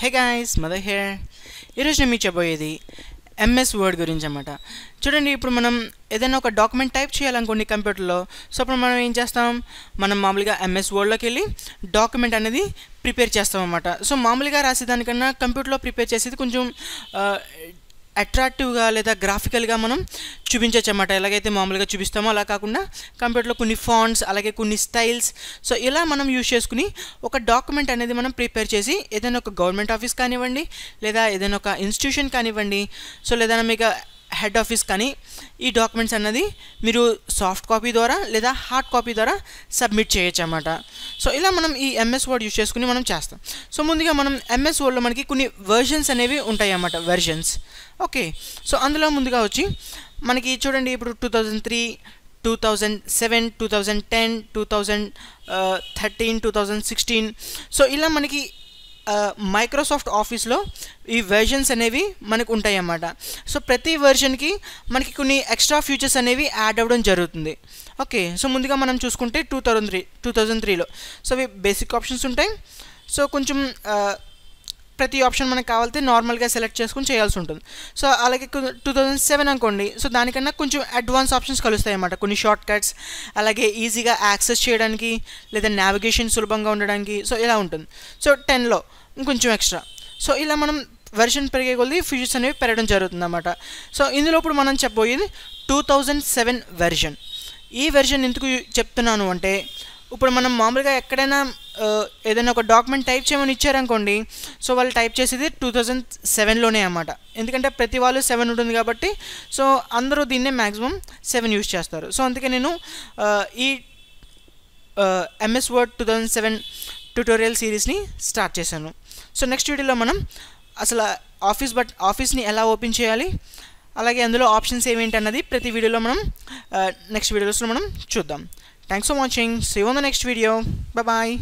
Hey guys mother hair ఈరోజు నేను మీకు చెప్పబోయేది ఎంఎస్ వర్డ్ గురించి అనమాట చూడండి ఇప్పుడు మనం ఏదైనా ఒక డాక్యుమెంట్ టైప్ చేయాలనుకోండి కంప్యూటర్లో సో అప్పుడు మనం ఏం చేస్తాం? మనం మామూలుగా ఎంఎస్ వర్డ్లోకి వెళ్ళి డాక్యుమెంట్ అనేది ప్రిపేర్ చేస్తాం అనమాట సో మామూలుగా రాసేదానికన్నా కంప్యూటర్లో ప్రిపేర్ చేసేది కొంచెం అట్రాక్టివ్గా లేదా గ్రాఫికల్గా మనం చూపించవచ్చు అన్నమాట ఎలాగైతే మామూలుగా చూపిస్తామో అలా కాకుండా కంప్యూటర్లో కొన్ని ఫాంట్స్ అలాగే కొన్ని స్టైల్స్ సో ఇలా మనం యూజ్ చేసుకుని ఒక డాక్యుమెంట్ అనేది మనం ప్రిపేర్ చేసి ఏదైనా ఒక గవర్నమెంట్ ఆఫీస్ కానివ్వండి లేదా ఏదైనా ఒక ఇన్స్టిట్యూషన్ కానివ్వండి సో లేదా మీకు హెడ్ ఆఫీస్ కానీ ఈ డాక్యుమెంట్స్ అన్నది మీరు సాఫ్ట్ కాపీ ద్వారా లేదా హార్డ్ కాపీ ద్వారా సబ్మిట్ చేయొచ్చు అన్నమాట. సో ఇలా మనం ఈ ఎంఎస్ వర్డ్ యూస్ చేసుకుని మనం చేస్తాం. సో ముందుగా మనం ఎంఎస్ వర్డ్లో మనకి కొన్ని వర్జన్స్ అనేవి ఉంటాయి అన్నమాట వెర్జన్స్ ఓకే. సో అందులో ముందుగా వచ్చి మనకి చూడండి ఇప్పుడు two thousand three two thousand seven two thousand ten two thousand thirteen two thousand sixteen so ఇలా మనకి మైక్రోసాఫ్ట్ ఆఫీస్లో ఈ వెర్షన్స్ అనేవి మనకు ఉంటాయి అన్నమాట సో ప్రతి వెర్షన్కి మనకి కొన్ని ఎక్స్ట్రా ఫ్యూచర్స్ అనేవి యాడ్ అవ్వడం జరుగుతుంది. ఓకే సో ముందుగా మనం చూసుకుంటే two thousand three two thousand త్రీలో సో అవి బేసిక్ ఆప్షన్స్ ఉంటాయి. సో కొంచెం ప్రతి ఆప్షన్ మనకు కావాలితే నార్మల్గా సెలెక్ట్ చేసుకుని చేయాల్సి ఉంటుంది. సో అలాగే టూ థౌజండ్ సెవెన్ అనుకోండి. సో దానికన్నా కొంచెం అడ్వాన్స్ ఆప్షన్స్ కలుస్తాయి అన్నమాట. కొన్ని షార్ట్ కట్స్ అలాగే ఈజీగా యాక్సెస్ చేయడానికి లేదా నావిగేషన్ సులభంగా ఉండడానికి సో ఇలా ఉంటుంది. సో టెన్లో ఇంకొంచెం ఎక్స్ట్రా. సో ఇలా మనం వెర్షన్ పెరిగే కొద్ది ఫీచర్స్ అనేవి పెరగడం జరుగుతుంది అన్నమాట. సో ఇందులో ఇప్పుడు మనం చెప్పబోయేది టూ థౌజండ్ సెవెన్ వెర్షన్ ఈ వెర్షన్ ఎందుకు చెప్తున్నాను అంటే ఇప్పుడు మనం మామూలుగా ఎక్కడైనా ఏదైనా ఒక డాక్యుమెంట్ టైప్ చేయమని ఇచ్చారనుకోండి సో వాళ్ళు టైప్ చేసేది టూ థౌజండ్ సెవెన్లోనే అనమాట ఎందుకంటే ప్రతి వాళ్ళు సెవెన్ ఉంటుంది కాబట్టి సో అందరూ దీన్నే మ్యాక్సిమం సెవెన్ యూస్ చేస్తారు. సో అందుకే నేను ఈ MS Word two thousand seven tutorial సిరీస్ని start చేశాను. సో నెక్స్ట్ వీడియోలో మనం అసలు ఆఫీస్ బట్ ఆఫీస్ని ఎలా ఓపెన్ చేయాలి అలాగే అందులో ఆప్షన్స్ ఏమేంటి అన్నది ప్రతి వీడియోలో మనం నెక్స్ట్ వీడియోస్లో మనం చూద్దాం. Thanks for watching see on the next video bye